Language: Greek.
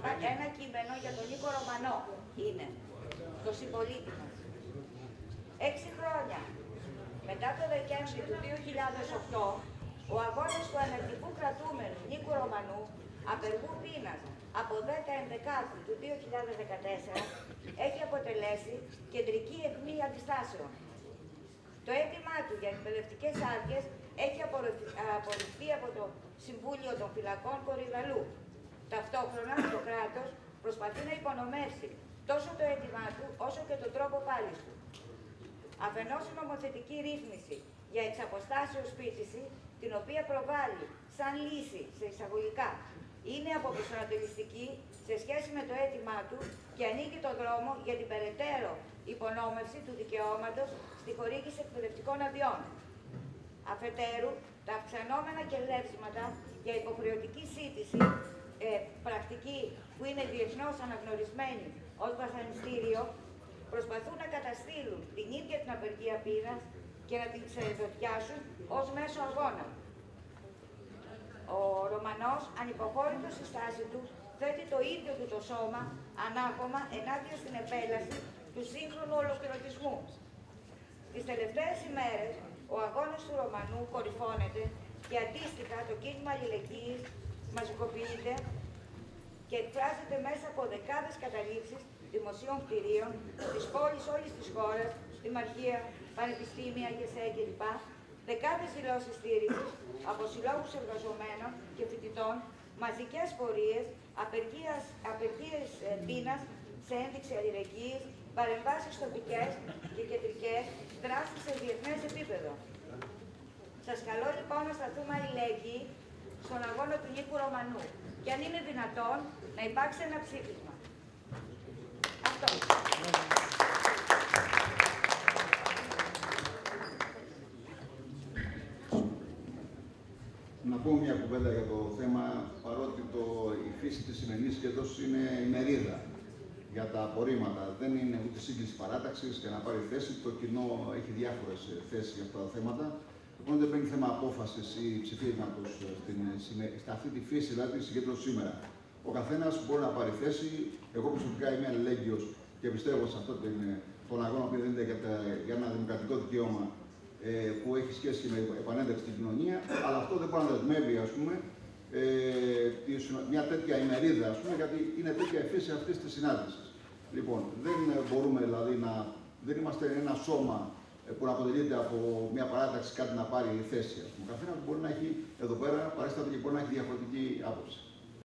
Υπάρχει ένα κείμενο για τον Νίκο Ρωμανό. Είναι το συμπολίτη μας. Έξι χρόνια μετά το Δεκέμβρη του 2008, ο αγώνας του αναρτικού κρατούμενου Νίκου Ρωμανού, απεργού πείνας από 10 Ενδεκάτου του 2014, έχει αποτελέσει κεντρική αιχμή αντιστάσεων. Το αίτημά του για εκπαιδευτικές άδειες έχει απορριφθεί από το Συμβούλιο των Φυλακών Κορυδαλού. Ταυτόχρονα το κράτος προσπαθεί να υπονομεύσει τόσο το αίτημά του όσο και τον τρόπο πάλης του. Αφενός η νομοθετική ρύθμιση για εξαποστάσεως σπίτιση, την οποία προβάλλει σαν λύση σε εισαγωγικά, είναι αποπροσανατολιστική σε σχέση με το αίτημά του και ανοίγει τον δρόμο για την περαιτέρω υπονόμευση του δικαιώματος στη χορήγηση εκπαιδευτικών αδειών. Αφετέρου, τα αυξανόμενα κελεύσματα για υποχρεωτική σύντηση, ε, πρακτική που είναι διεθνώς αναγνωρισμένη ως βασανιστήριο, προσπαθούν να καταστήλουν την ίδια την απεργία πείνας και να την ξεδοτιάσουν ως μέσο αγώνα. Ο Ρωμανός, ανυποχώρητος στη στάση του, θέτει το ίδιο του το σώμα ανάκομα ενάντια στην επέλαση του σύγχρονου ολοκληρωτισμού. Τις τελευταίες ημέρες, ο αγώνας του Ρωμανού κορυφώνεται και αντίστοιχα το κίνημα αλληλεγγύης μαζικοποιείται και εκφράζεται μέσα από δεκάδες καταλήψεις δημοσίων κτηρίων της πόλης όλης της χώρας, δημαρχία, πανεπιστήμια, ΓΕΣΕ κλπ. Δεκάδες δηλώσεις στήριξης από συλλόγους εργαζομένων και φοιτητών, μαζικές πορείες, απεργίες, απεργίες ε, πείνας σε ένδειξη αλληλεγγύης, παρεμβάσεις τοπικές και κεντρικές, δράσεις σε διεθνές επίπεδο. Σας καλώ λοιπόν να σταθούμε αλληλέγγυοι στον αγώνα του Νίκου Ρωμανού και αν είναι δυνατόν να υπάρξει ένα ψήφισμα. Αυτό. Να πω μια κουβέντα για το θέμα, παρότι το, η φύση της σημερινής σχεδόν είναι η μερίδα για τα απορρίμματα. Δεν είναι ούτε σύγκληση παράταξης για να πάρει θέση. Το κοινό έχει διάφορες θέσεις για αυτά τα θέματα. Λοιπόν, δεν παίρνει θέμα απόφασης ή ψηφίσματος σε αυτή τη φύση, δηλαδή τη συγκέντρωση σήμερα. Ο καθένας μπορεί να πάρει θέση. Εγώ προσωπικά είμαι αλληλέγγυος και πιστεύω σε αυτόν τον αγώνα που δίνεται για, τα, για ένα δημοκρατικό δικαίωμα ε, που έχει σχέση με επανένταξη στην κοινωνία, αλλά αυτό δεν μπορεί να δεσμεύει, ας πούμε, ε, μια τέτοια ημερίδα, ας πούμε, γιατί είναι τέτοια η φύση αυτής της συνάντησης. Λοιπόν, δεν μπορούμε δηλαδή να. Δεν είμαστε ένα σώμα ε, που να αποτελείται από μια παράταξη κάτι να πάρει θέση. Ο καθένα μπορεί να έχει εδώ πέρα παρέστατο και μπορεί να έχει διαφορετική άποψη.